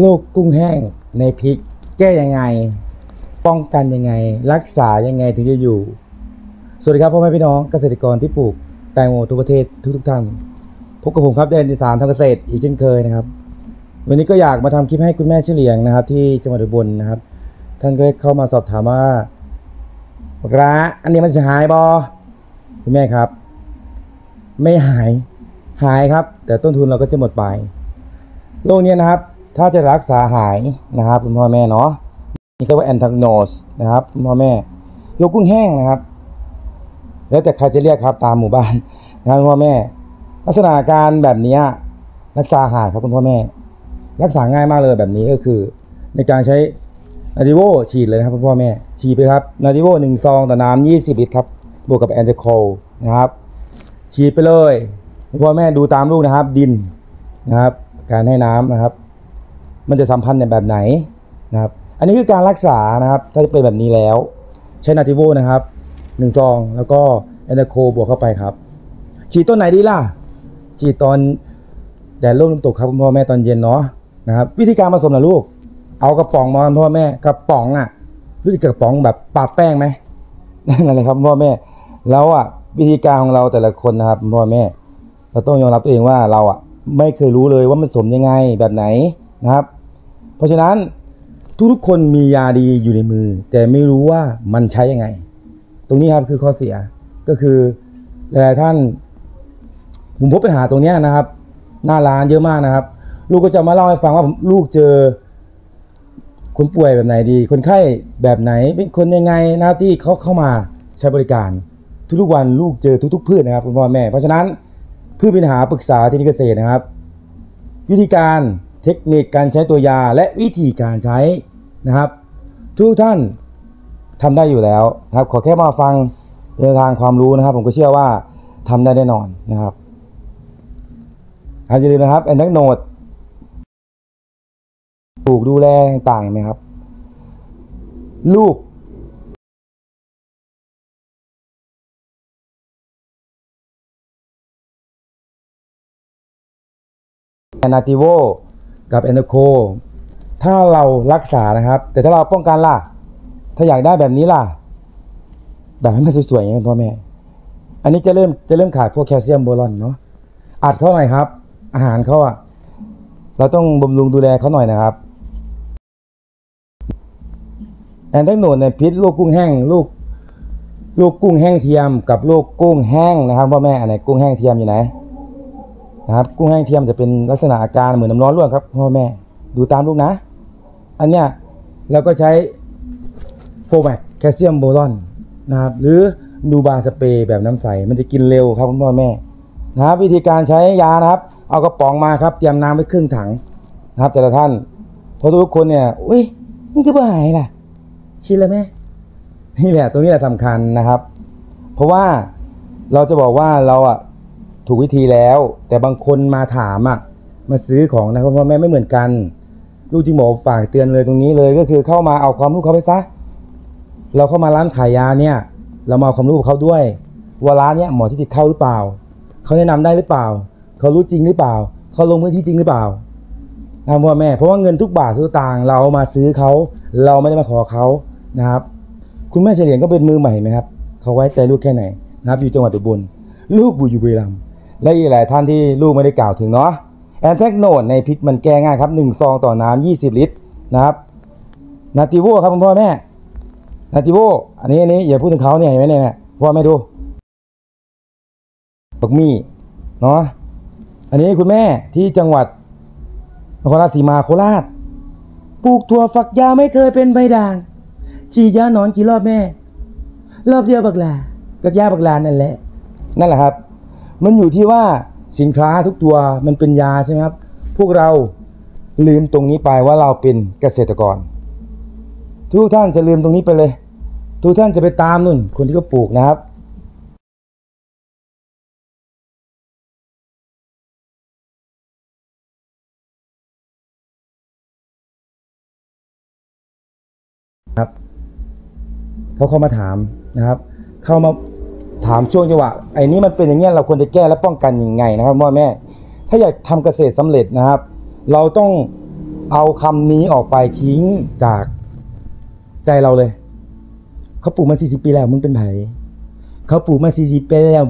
โรคกุ้งแห้งในพริก แก้ยังไง ป้องกันยังไง รักษายังไงถึงจะอยู่ สวัสดีครับพ่อแม่พี่น้องเกษตรกรที่ปลูกแตงโมทุกประเทศทุกทุกท่านพบกับผมครับแดนอีสานทางเกษตรอีกเช่นเคยนะครับ วันนี้ก็อยากมาทำคลิปให้คุณแม่เฉลียงนะครับ ที่จังหวัดอุบลนะครับ ท่านก็เข้ามาสอบถามว่าร้าอันนี้มันจะหายบอคุณแม่ครับ ไม่หายหายครับ แต่ต้นทุนเราก็จะหมดไปโรคเนี้ยนะครับ ถ้าจะรักษาหายนะครับคุณพ่อแม่เนาะนี่ก็ว่าแอนทากโนสนะครับคุณพ่อแม่โรคกุ้งแห้งนะครับ แล้วแต่ใครจะเรียกครับตามหมู่บ้านนะครับคุณพ่อแม่ ลักษณะาการแบบนี้รักษาหายครับคุณพ่อแม่ รักษาง่ายมากเลยแบบนี้ก็คือ ในการใช้นาดิโวฉีดเลยนะครับคุณพ่อแม่ฉีดไปครับนาดิโวหนึ่งซองต่อน้ำยี่สิบลิตรครับบวกกับแอนติโคลนะครับ ฉีดไปเลยคุณพ่อแม่ดูตามลูกนะครับ ดินนะครับ การให้น้ำนะครับ มันจะสัมพันธ์ในแบบไหนนะครับ อันนี้คือการรักษานะครับ ถ้าจะเป็นแบบนี้แล้ว ใช้นาทิโวนะครับหนึ่งซองแล้วก็แอนโคบวกเข้าไปครับฉีดต้นไหนดีล่ะฉีดตอนแดดร่มลมตกครับคุณพ่อแม่ตอนเย็นเนาะนะครับ วิธีการผสมนะลูก เอากระป๋องมาคุณพ่อแม่กระป๋องอะรู้จักกระป๋องแบบปาแป้งไหมนั่นแหละครับคุณพ่อแม่แล้วอะวิธีการของเราแต่ละคนนะครับคุณพ่อแม่ เราต้องยอมรับตัวเองว่าเราอะไม่เคยรู้เลยว่ามันผสมยังไงแบบไหนนะครับ ราะฉะนั้นทุกๆคนมียาดีอยู่ในมือ แต่ไม่รู้ว่ามันใช้ยังไง ตรงนี้ครับคือข้อเสียก็คือหลายๆท่านผมพบปัญหาตรงนี้นะครับ หน้าร้านเยอะมากนะครับ ลูกก็จะมาเล่าให้ฟังว่าลูกเจอ คนป่วยแบบไหนดี คนไข้แบบไหนเป็นคนยังไงนะครับที่เขาเข้ามาใช้บริการ ทุกๆวันลูกเจอทุกๆพืชนะครับคุณพ่อแม่ เพราะฉะนั้นพืชปัญหาปรึกษาที่นิเกษตรนะครับ วิธีการ เทคนิคการใช้ตัวยาและวิธีการใช้นะครับ ทุกท่านทำได้อยู่แล้วนะครับ ขอแค่มาฟังแนทางความรู้นะครับ ผมก็เชื่อว่าทำได้แน่นอนนะครับอย่าลืมนะครับแอนทักโนดปลูกดูแลต่างๆนไหมครับ ลูกแอนาติโว กับแอนโนโคถ้าเรารักษานะครับ แต่ถ้าเราป้องกันล่ะ ถ้าอยากได้แบบนี้ล่ะ แบบให้มันสวยๆอย่างพ่อแม่ อันนี้จะเริ่มจะเริ่มขาดพวกแคลเซียมโบรอนเนาะอัดเข้าหน่อยครับ อาหารเขาอะเราต้องบำรุงดูแลเขาหน่อยนะครับแอนแทกโนดในพิษลูกกุ้งแห้งลูกลูกกุ้งแห้งเทียมกับลูกกุ้งแห้งนะครับพ่อแม่อันไหนกุ้งแห้งเทียมอยู่ไหน นะครับกุ้งแห้งเทียมจะเป็นลักษณะอาการเหมือนน้ำร้อนลวกครับพ่อแม่ดูตามลูกนะ อันเนี้ยเราก็ใช้โฟแมตแคลเซียมโบรอนนะครับหรือดูบาสเปรย์แบบน้ำใส มันจะกินเร็วครับคุณพ่อแม่นะครับวิธีการใช้ยานะครับ เอากระป๋องมาครับ เตรียมน้ำไว้ครึ่งถังนะครับ แต่ละท่านเพราะทุกคนเนี่ยอุ้ยมันก็บ่หายล่ะ ชินแล้วแม่นี่แหละตรงนี้แหละสำคัญนะครับ เพราะว่าเราจะบอกว่าเราอะ ถูกวิธีแล้ว แต่บางคนมาถามอะมาซื้อของนะคุณพ่อแม่ไม่เหมือนกัน ลูกจึงบอกฝากเตือนเลยตรงนี้เลยก็คือเข้ามาเอาความรู้เขาไปซะเราเข้ามาร้านขายยาเนี่ย เรามาเอาความรู้เขาด้วยว่าร้านเนี้ยหมอที่ติดเข้าหรือเปล่าเขาแนะนำได้หรือเปล่าเขารู้จริงหรือเปล่าเขาลงพื้นที่จริงหรือเปล่านะพ่อแม่เพราะว่าเงินทุกบาททุกต่างเรามาซื้อเขาเราไม่ได้มาขอเขานะครับ คุณแม่เฉลียงก็เป็นมือใหม่ไหมครับเขาไว้ใจลูกแค่ไหนนะครับ อยู่จังหวัดอุบลลูกบุอยู่บุรีรัมย์ และอีกหลายท่านที่ลูกไม่ได้กล่าวถึงเนาะแอนแทกโนดในพริกมันแก้ง่ายครับ1ซองต่อน้ำ20 ลิตรนะครับนาติโวครับคุณพ่อแม่นาติโวอันนี้อันนี้อย่าพูดถึงเขาเนี่ยเห็นไหมเนี่ยพ่อแม่ดูบักมี่เนาะอันนี้คุณแม่ที่จังหวัดนครราชสีมาโคราชปลูกถั่วฝักยาวไม่เคยเป็นใบด่างฉีดยาหนอนกี่รอบแม่ รอบเดียวบักลากับยาบักลานั่นแหละ นั่นแหละครับ มันอยู่ที่ว่าสินค้าทุกตัวมันเป็นยาใช่ไหมครับ พวกเราลืมตรงนี้ไปว่าเราเป็นเกษตรกร ทุกท่านจะลืมตรงนี้ไปเลย ทุกท่านจะไปตามนุ่น คนที่เขาปลูกนะครับครับเขาเข้ามาถามนะครับ เข้ามา ถามช่วงจังหวะไอ้นี้มันเป็นอย่างเงี้ยเราควรจะแก้และป้องกันยังไงนะครับพ่อแม่ ถ้าอยากทำเกษตรสำเร็จนะครับ เราต้องเอาคำนี้ออกไปทิ้งจากใจเราเลย เขาปลูกมา40ปีแล้วมึงเป็นไผเขาปลูกมา40ปีแล้ว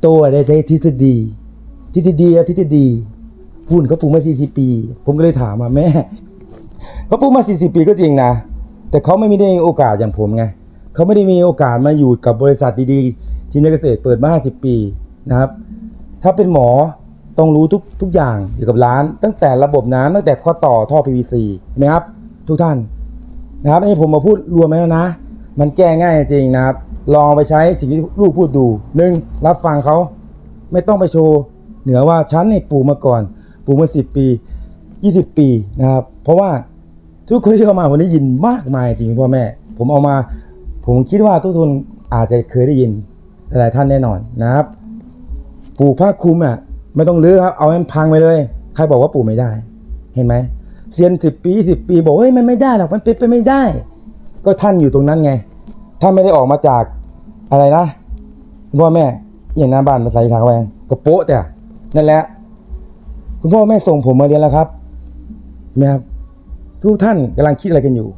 โตได้ได้ทฤษฎีทฤษฎีทฤษฎีหุ่นเขาปลูกมา40ปี ผมก็เลยถามว่าแม่เขาปลูกมา40ปีก็จริงนะแต่เขาไม่ได้มีโอกาสอย่างผมไงเขาไม่ได้มีโอกาสมาอยู่กับบริษัทดีๆ ที่นักเกษตรเปิดมา 50 ปีนะครับ ถ้าเป็นหมอต้องรู้ทุกทุกอย่างเกี่ยวกับร้าน ตั้งแต่ระบบน้ำตั้งแต่ข้อต่อท่อ PVC เห็นไหมครับ ทุกท่านนะครับนนี้ผมมาพูดรวมไหมแล้วนะ มันแก้ง่ายจริงนะครับ ลองไปใช้สิ่งที่ลูกพูดดูหนึ่งรับฟังเขาไม่ต้องไปโชว์เหนือว่าฉันเนี่ยปลูกมาก่อนปลูกมาสิบปียี่สิบปีนะครับ เพราะว่าทุกคนที่เข้ามาวันนี้ยินมากมายจริงพ่อแม่ ผมเอามา ผมคิดว่าทุกคนอาจจะเคยได้ยิน หลายท่านแน่นอนนะครับปลูกผ้าคลุมอะไม่ต้องรื้อครับเอาให้มันพังไปเลย ใครบอกว่าปลูกไม่ได้ เห็นไหมเซียนสิบปีสิบปี บอกเฮ้ยมันไม่ได้หรอกมันเป็นไปไม่ได้ ก็ท่านอยู่ตรงนั้นไงท่านไม่ได้ออกมาจากอะไรนะคุณพ่อแม่อย่างหน้าบ้านมาใส่ทางแวงกระโปะแต่นั่นแหละ คุณพ่อแม่ส่งผมมาเรียนแล้วครับนไหมครับ ทุกท่านกำลังคิดอะไรกันอยู่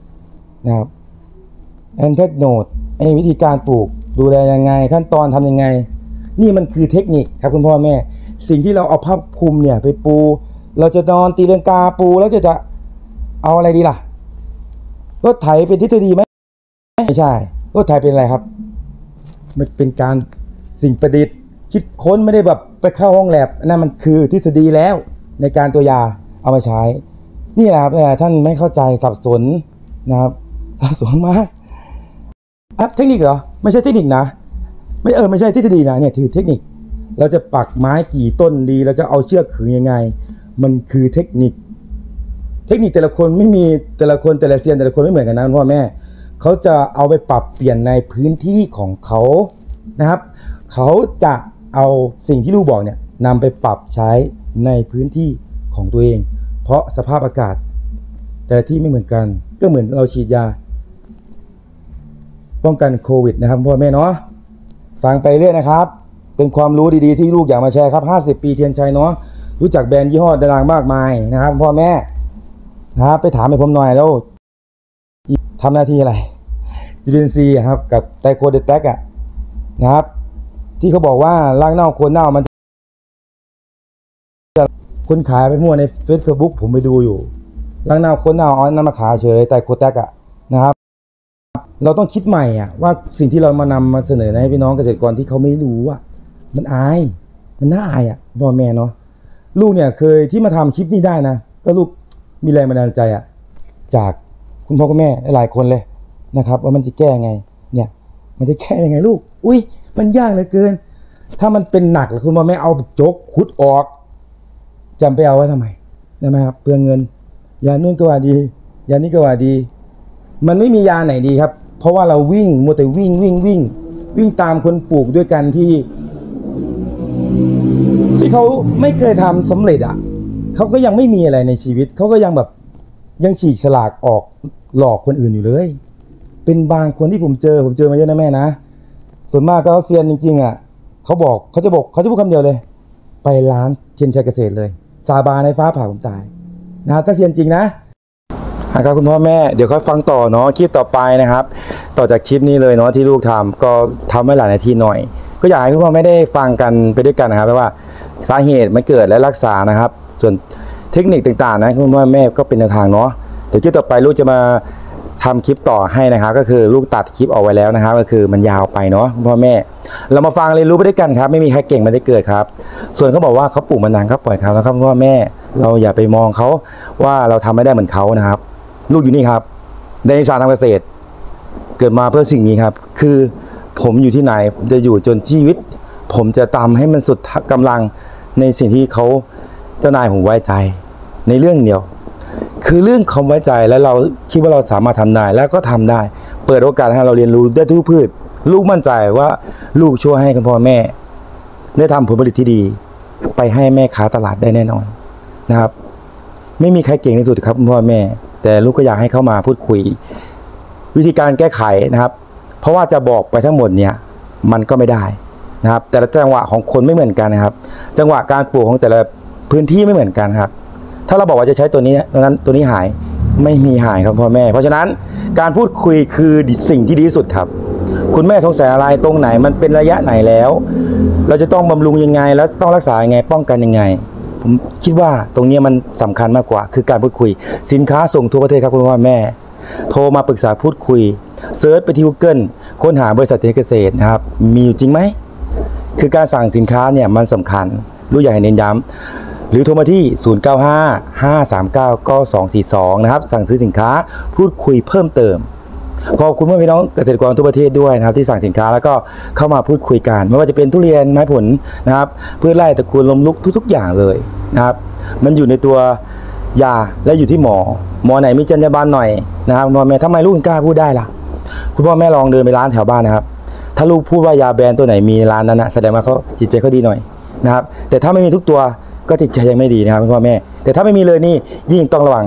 นะครับแอนเทคโนดไอ้วิธีการปลูก ดูแลยังไง ขั้นตอนทำยังไง นี่มันคือเทคนิคครับคุณพ่อแม่ สิ่งที่เราเอาผ้าคลุมเนี่ย ไปปู เราจะนอนตีลังกาปูแล้วจะจะเอาอะไรดีล่ะรถไถเป็นทฤษฎีไหมไม่ใช่รถไถเป็นอะไรครับ มันเป็นการสิ่งประดิษฐ์ คิดค้นไม่ได้แบบไปเข้าห้องแลบนั่นมันคือทฤษฎีแล้วในการตัวยาเอามาใช้ นี่แหละครับท่านไม่เข้าใจสับสนนะครับสับสนมาก อะเทคนิคเหรอ ไม่ใช่เทคนิคนะ ไม่เออไม่ใช่ทฤษฎีนะเนี่ยถือเทคนิค เราจะปักไม้กี่ต้นดี เราจะเอาเชือกขึงยังไง มันคือเทคนิค เทคนิคแต่ละคนไม่มีแต่ละคนแต่ละเซียนแต่ละคนไม่เหมือนกันนะพ่อแม่เขาจะเอาไปปรับเปลี่ยนในพื้นที่ของเขานะครับ เขาจะเอาสิ่งที่ลูกบอกเนี่ยนำไปปรับใช้ในพื้นที่ของตัวเอง เพราะสภาพอากาศ แต่ละที่ไม่เหมือนกัน ก็เหมือนเราฉีดยา ป้องกันโควิดนะครับพ่อแม่เนาะฟังไปเรื่อยนะครับ เป็นความรู้ดีๆที่ลูกอยากมาแชร์ครับ 50 ปีเทียนชัยเนาะรู้จักแบรนด์ยี่ห้อดังๆมากมายนะครับ พ่อแม่นะครับไปถามให้ผมหน่อยแล้วทำหน้าที่อะไรจูเลียนซีครับกับไตโคเดตแทกอะนะครับ ที่เขาบอกว่าล้างเน่าโคนเน่ามันจะคนขายไปมั่วในเฟซบุ๊กผมไปดูอยู่ล้างเน่าโคนเน่าเอาน้ำมาขายเฉยไตโคแทกอะนะครับ เราต้องคิดใหม่อะว่าสิ่งที่เรามานำมาเสนอให้พี่น้องเกษตรกรที่เขาไม่รู้อะมันอาย มันน่าอายอะพ่อแม่เนาะลูกเนี่ยเคยที่มาทำคลิปนี้ได้นะก็ลูกมีแรงบันดาลใจอะจากคุณพ่อคุณแม่หลายคนเลยนะครับ ว่ามันจะแก้ยังไง เนี่ย มันจะแก้ยังไงลูก อุ้ยมันยากเหลือเกิน ถ้ามันเป็นหนักแล้วคุณพ่อแม่เอาจกขุดออกจำไปเอาไว้ทำไมได้ไหมครับเปลืองเงินยานู่นก็ว่าดียานี้ก็ว่าดี มันไม่มียาไหนดีครับ เพราะว่าเราวิ่งมัวแต่วิ่งวิ่งวิ่ง วิ่งตามคนปลูกด้วยกันที่ ที่เขาไม่เคยทำสำเร็จอะเขาก็ยังไม่มีอะไรในชีวิตเขาก็ยังแบบยังฉีกสลากออกหลอกคนอื่นอยู่เลย เป็นบางคนที่ผมเจอ ผมเจอมาเยอะนะแม่นะส่วนมากก็เซียนจริง ๆอะเขาบอกเขาจะบอกเขาจะพูดคำเดียวเลย ไปร้านเทียนชัยเกษตรเลย สาบานในฟ้าผ่าผมตายนะถ้าเซียนจริงนะ นะครับคุณพ่อแม่เดี๋ยวค่อยฟังต่อเนาะคลิปต่อไปนะครับ ต่อจากคลิปนี้เลยเนาะที่ลูกทำก็ทำไว้หลายนาทีหน่อย ก็อยากให้คุณพ่อแม่ได้ฟังกันไปด้วยกันนะครับว่าสาเหตุมันเกิดและรักษานะครับ ส่วนเทคนิคต่างๆนะคุณพ่อแม่ก็เป็นแนวทางเนาะเดี๋ยวคลิปต่อไปลูกจะมาทำคลิปต่อให้นะครับ ก็คือลูกตัดคลิปออกไว้แล้วนะครับ ก็คือมันยาวไปเนาะคุณพ่อแม่ เรามาฟังเรียนรู้ไปด้วยกันครับ ไม่มีใครเก่งมันได้เกิดครับ ส่วนเขาบอกว่าเขาปลูกมานานครับปล่อยเขาแล้วครับคุณพ่อแม่ เราอย่าไปมองเขาว่าเราทำไม่ได้เหมือนเขานะครับ ลูกอยู่นี่ครับในศาสตร์ทางเกษตร เกิดมาเพื่อสิ่งนี้ครับ คือผมอยู่ที่ไหนจะอยู่จนชีวิต ผมจะตามให้มันสุดกำลังในสิ่งที่เขาเจ้านายผมไว้ใจ ในเรื่องเดียว คือเรื่องคำไว้ใจและเราคิดว่าเราสามารถทำได้แล้วก็ทำได้ เปิดโอกาสให้เราเรียนรู้ได้ทุกพืช ลูกมั่นใจว่าลูกช่วยให้คุณพ่อแม่ ได้ทำผลผลิตที่ดี ไปให้แม่ค้าตลาดได้แน่นอนนะครับ ไม่มีใครเก่งที่สุดครับคุณพ่อแม่ แต่ลูกก็อยากให้เข้ามาพูดคุย วิธีการแก้ไขนะครับ เพราะว่าจะบอกไปทั้งหมดเนี่ยมันก็ไม่ได้นะครับ แต่ละจังหวะของคนไม่เหมือนกันนะครับ จังหวะการปลูกของแต่ละพื้นที่ไม่เหมือนกันครับ ถ้าเราบอกว่าจะใช้ตัวนี้ตัวนั้นตัวนี้หายไม่มีหายครับพ่อแม่ เพราะฉะนั้นการพูดคุยคือสิ่งที่ดีที่สุดครับ คุณแม่สงสัยอะไรตรงไหนมันเป็นระยะไหนแล้ว เราจะต้องบำรุงยังไง แล้วต้องรักษายังไงป้องกันยังไง ผมคิดว่าตรงนี้มันสำคัญมากกว่า คือการพูดคุย สินค้าส่งทั่วประเทศครับคุณพ่อแม่ โทรมาปรึกษาพูดคุยเซิร์ชไปที่ Google ค้นหาบริษัทเกษตรนะครับ มีอยู่จริงไหม คือการสั่งสินค้าเนี่ยมันสำคัญ รู้อยากให้เน้นย้ำหรือโทรมาที่ 0955399242 นะครับ สั่งซื้อสินค้าพูดคุยเพิ่มเติม ขอบคุณเพื่อนพี่น้องเกษตรกรทั่วประเทศด้วยนะครับที่สั่งสินค้าแล้วก็เข้ามาพูดคุยกัน ไม่ว่าจะเป็นทุเรียนไม้ผลนะครับพืชไร่ตระกูลลมลุกทุก ๆ อย่างเลยนะครับ มันอยู่ในตัวยาและอยู่ที่หมอ หมอไหนมีจรรยาบรรณหน่อยนะครับพ่อแม่ทำไมลูกกล้าพูดได้ล่ะ คุณพ่อแม่ลองเดินไปร้านแถวบ้านนะครับ ถ้าลูกพูดว่ายาแบรนด์ตัวไหนมีร้านนั้นนะแสดงว่าเขาจิตใจเขาดีหน่อยนะครับ แต่ถ้าไม่มีทุกตัวก็จิตใจยังไม่ดีนะครับคุณพ่อแม่ แต่ถ้าไม่มีเลยนี่ยิ่งต้องระวัง